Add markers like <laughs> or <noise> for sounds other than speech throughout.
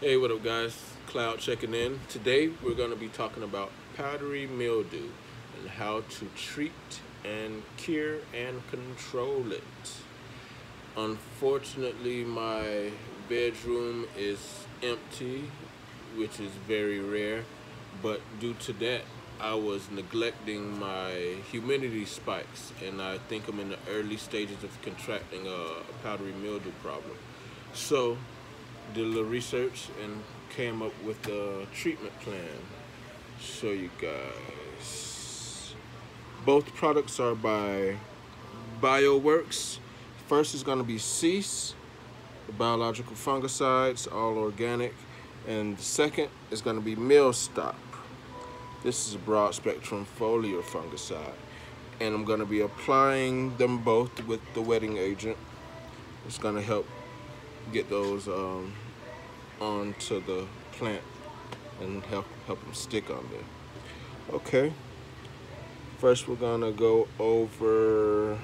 Hey, what up, guys? Cloud checking in. Today, we're going to be talking about powdery mildew and how to treat and cure and control it. Unfortunately, my bedroom is empty, which is very rare, but due to that, I was neglecting my humidity spikes, and I think I'm in the early stages of contracting a powdery mildew problem. So, did a little research and came up with a treatment plan. Show you guys. Both products are by Bioworks. First is going to be Cease, the biological fungicides, all organic, and the second is going to be MilStop. This is a broad spectrum foliar fungicide. And I'm gonna be applying them both with the wetting agent. It's gonna help get those um, onto the plant and help, help them stick on there. Okay. First we're gonna go over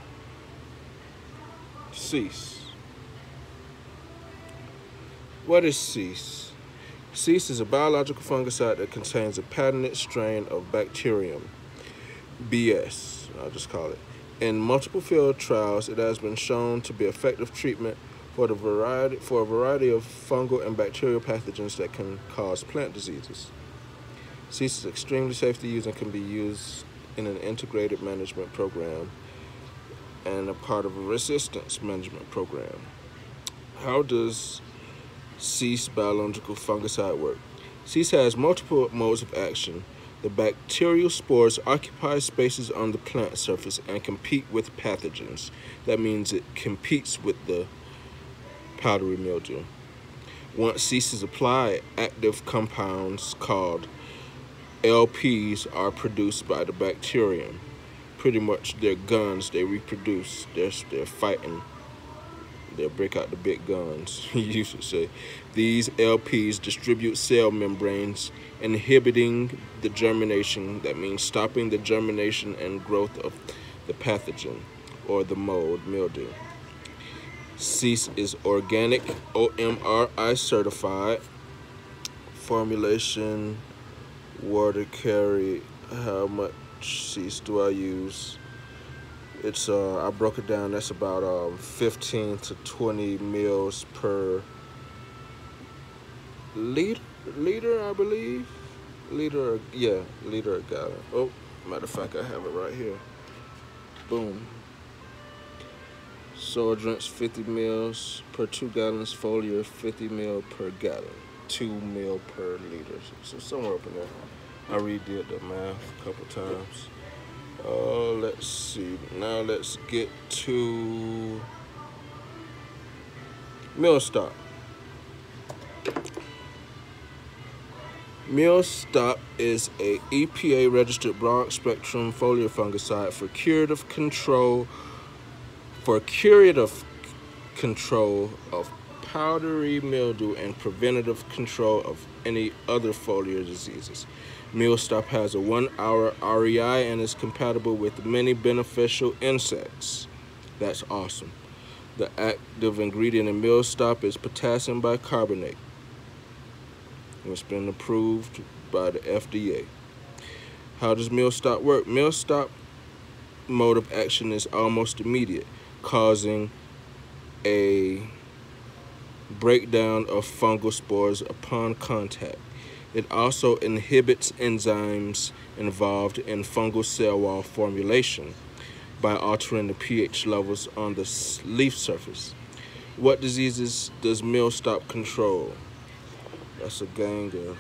cease. What is cease? Cease is a biological fungicide that contains a patented strain of bacterium, BS, I'll just call it. In multiple field trials, it has been shown to be effective treatment for, the variety, for a variety of fungal and bacterial pathogens that can cause plant diseases. Cease is extremely safe to use and can be used in an integrated management program and a part of a resistance management program. How does Cease biological fungicide work. Cease has multiple modes of action. The bacterial spores occupy spaces on the plant surface and compete with pathogens. That means it competes with the powdery mildew. Once cease is applied, active compounds called LPs are produced by the bacterium. Pretty much they're guns, they reproduce, they're, they're fighting They'll break out the big guns, <laughs> you should say. These LPs distribute cell membranes, inhibiting the germination, that means stopping the germination and growth of the pathogen or the mold, mildew. Cease is organic, OMRI certified. Formulation, water carry, how much cease do I use? It's uh, I broke it down. That's about um, 15 to 20 mils per liter, liter, I believe. Liter, yeah, liter a gallon. Oh, matter of fact, I have it right here. Boom. Soil 50 mils per two gallons. Foliar 50 mil per gallon. Two mil per liter. So somewhere up in there. I redid the math a couple times. Uh, let's see. Now let's get to MilStop. MilStop is a EPA registered broad spectrum foliar fungicide for curative control for curative control of powdery mildew and preventative control of any other foliar diseases. MilStop has a one hour REI and is compatible with many beneficial insects. That's awesome. The active ingredient in MilStop is potassium bicarbonate. It's been approved by the FDA. How does MilStop work? MilStop mode of action is almost immediate, causing a breakdown of fungal spores upon contact. It also inhibits enzymes involved in fungal cell wall formulation by altering the pH levels on the leaf surface. What diseases does MilStop control? That's a gang of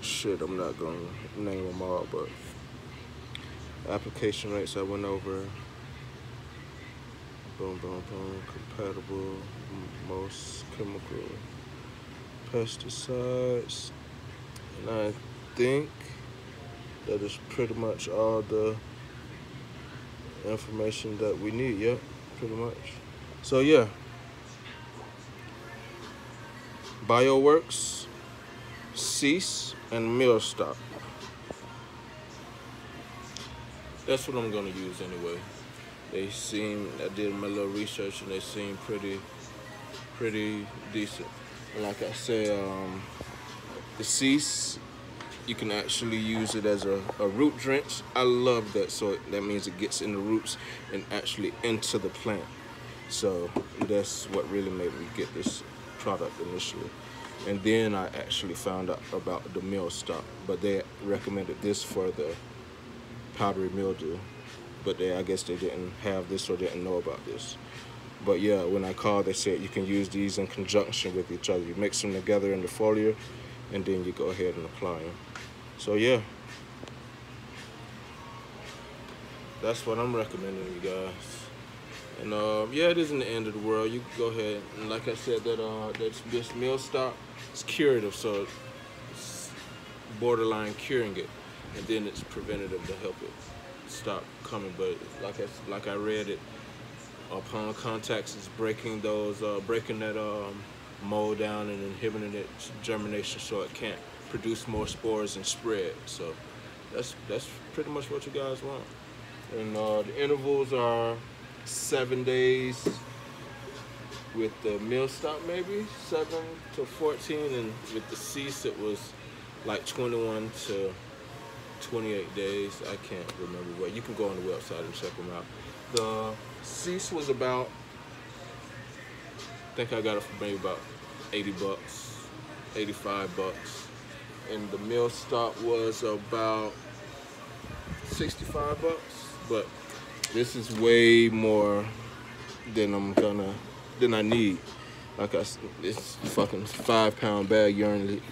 shit. I'm not going to name them all, but application rates I went over. Compatible, most chemical pesticides, and I think that is pretty much all the information that we need, yep, pretty much. So yeah, Bioworks, Cease, and MilStop. That's what I'm gonna use anyway. They seem, I did my little research and they seem pretty, pretty decent. like I say, um, the cease, you can actually use it as a, a root drench. I love that, so that means it gets in the roots and actually into the plant. So that's what really made me get this product initially. And then I actually found out about the meal stop, but they recommended this for the powdery mildew. But they, I guess they didn't have this or didn't know about this. But yeah, when I called, they said you can use these in conjunction with each other. You mix them together in the foliar, and then you go ahead and apply them. So yeah, that's what I'm recommending you guys. And uh, yeah, it isn't the end of the world. You go ahead and like I said, that uh, that this meal stop is curative, so borderline curing it, and then it's preventative to help it stop coming. But like I like I read it, upon contacts is breaking those uh, breaking that um, mold down and inhibiting its germination, so it can't produce more spores and spread. So that's that's pretty much what you guys want. And uh, the intervals are seven days with the meal stop maybe seven to 14 and with the cease it was like 21 to 28 days. I can't remember what. You can go on the website and check them out. The cease was about I think I got it for maybe about 80 bucks 85 bucks. And the meal stop was about 65 bucks. But this is way more than I'm gonna than I need. Like I, it's fucking five pound bag. Only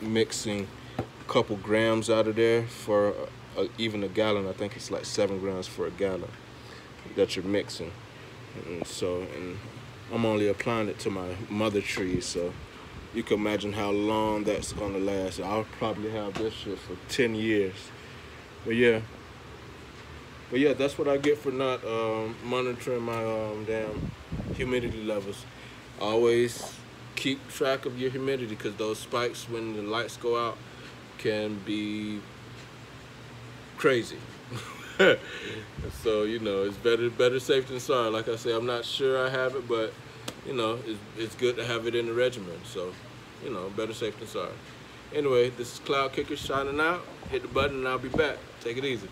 mixing couple grams out of there for a, even a gallon. I think it's like seven grams for a gallon that you're mixing. And so, and I'm only applying it to my mother tree. So you can imagine how long that's gonna last. I'll probably have this shit for 10 years. But yeah. But yeah, that's what I get for not um, monitoring my um, damn humidity levels. Always keep track of your humidity because those spikes when the lights go out can be crazy. <laughs> so you know, it's better better safe than sorry. Like I say, I'm not sure I have it, but you know, it's, it's good to have it in the regimen. So you know, better safe than sorry. Anyway, this is Cloud Kicker shining out. Hit the button and I'll be back. Take it easy.